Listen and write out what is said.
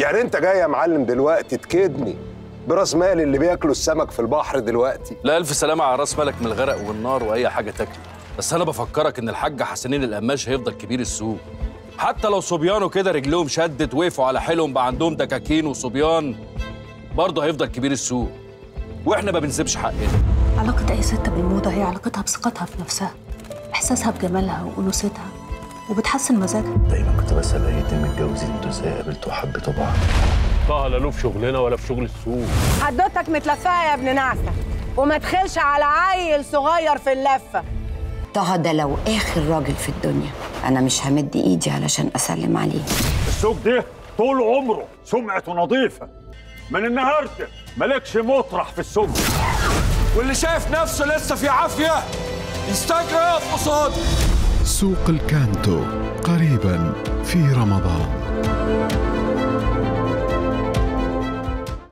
يعني انت جاي يا معلم دلوقتي تكدني براس مال اللي بياكلوا السمك في البحر دلوقتي؟ لا ألف سلامة على راس مالك من الغرق والنار وأي حاجة تاكله. بس أنا بفكرك إن الحاج حسنين القماش هيفضل كبير السوق. حتى لو صبيانه كده رجلهم شدت وقفوا على حيلهم بقى عندهم دكاكين وصبيان برضه هيفضل كبير السوق. وإحنا ما بنسيبش حقنا. علاقة أي ست بالموضة هي علاقتها بثقتها في نفسها إحساسها بجمالها وأنوثتها وبتحسن مزاجها دايما كنت بسأل أي اتنين متجوزين أنتوا إزاي قابلتوا وحبيتوا بعض. طه لا له في شغلنا ولا في شغل السوق. حدوتك متلفاه يا ابن نعسة وما تخلش على عيل صغير في اللفة طه ده لو آخر راجل في الدنيا. أنا مش همد إيدي علشان أسلم عليه. السوق ده طول عمره سمعته نظيفة. من النهارده مالكش مطرح في السوق. واللي شايف نفسه لسه في عافية يستجري يقف قصاد سوق الكانتو قريبا في رمضان.